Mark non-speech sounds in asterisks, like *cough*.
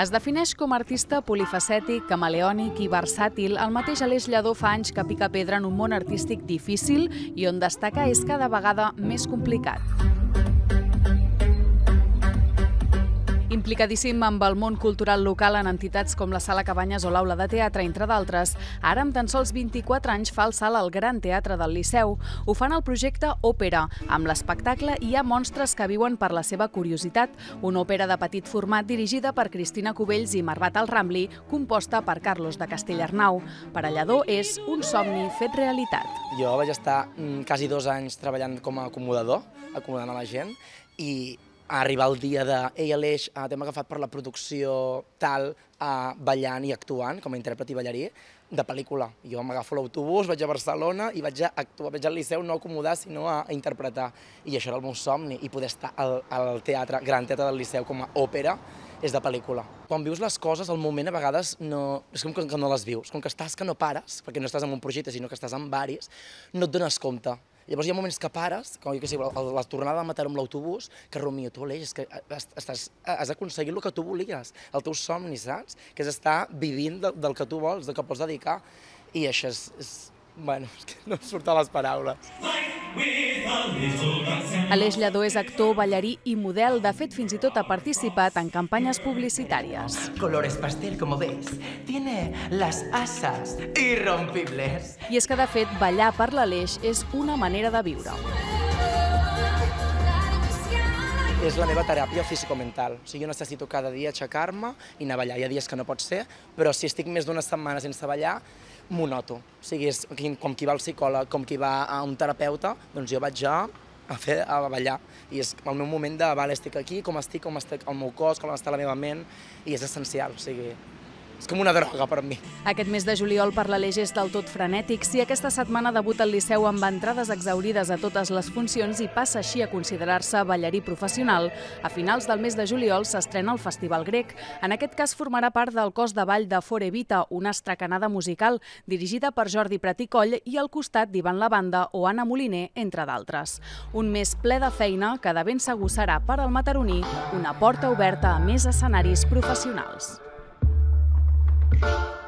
Es defineix com a artista polifacètic, camaleònic i versàtil, el mateix Aleix Lladó fa anys que pica pedra en un món artístic difícil i on destaca és cada vegada més complicat. Implicadíssim amb el món cultural local en entitats com la Sala Cabanyes o l'Aula de Teatre, entre d'altres, ara amb tan sols 24 anys fa el salt al Gran Teatre del Liceu. Ho fan el projecte Òpera. Amb l'espectacle hi ha monstres que viuen per la seva curiositat, una òpera de petit format dirigida per Cristina Cubells i Marbat Alrambli, composta per Carlos de Castellarnau. Per a Lledó és un somni fet realitat. Jo vaig estar mm, quasi dos anys treballant com a acomodador, acomodant a la gent, i arribar el dia de «Ei, Aleix, t'hem agafat per la producció tal, eh, ballant i actuant com a intèrpret i ballarí de pel·lícula. Jo m'agafo l'autobús, vaig a Barcelona i vaig a actuar, vaig al Liceu no a acomodar, sinó a, a interpretar. I això era el meu somni, i poder estar al, al teatre, Gran Teatre del Liceu com a òpera, és de pel·lícula. Quan vius les coses, al moment a vegades no, és com que no les vius. Com que estàs que no pares, perquè no estàs en un projecte, sinó que estàs en varis, no et dones compte Llavors hi ha moments que pares, com jo que sé, la tornada de matar amb l'autobús, que rumio, tu, Aleix, que estàs, has aconseguit el que tu volies, el teu somni, saps? Que és estar vivint del, del que tu vols, del que pots dedicar. I això és, és bueno, *laughs* és que no em surten les paraules. Aleix Lledó és actor, ballarí i model. De fet, fins i tot ha participat en campanyes publicitàries. Colores pastel, como ves. Tiene las asas irrompibles. I és que, de fet, ballar per l'Aleix és una manera de viure. És la meva teràpia físico-mental. O sigui, jo necessito cada dia aixecar-me i anar a ballar. Hi ha dies que no pot ser, però si estic més d'una setmana sense ballar, m'ho noto. O sigui, és com qui va al psicòleg, com qui va a un terapeuta, doncs jo vaig ja a fer a ballar i és el meu moment de, vale, estic aquí, com estic, com estic el meu cos, com està la meva ment i és essencial, o sigui, és com una droga per mi. Aquest mes de juliol per l'Aleix és del tot frenètic. Si aquesta setmana debuta al Liceu amb entrades exaurides a totes les funcions i passa així a considerar-se ballarí professional, a finals del mes de juliol s'estrena el Festival Grec. En aquest cas formarà part del cos de ball de Fore Vita, una estracanada musical dirigida per Jordi Praticoll i al costat d'Ivan Lavanda o Anna Moliner, entre d'altres. Un mes ple de feina que de ben segur serà per al mataroní una porta oberta a més escenaris professionals. On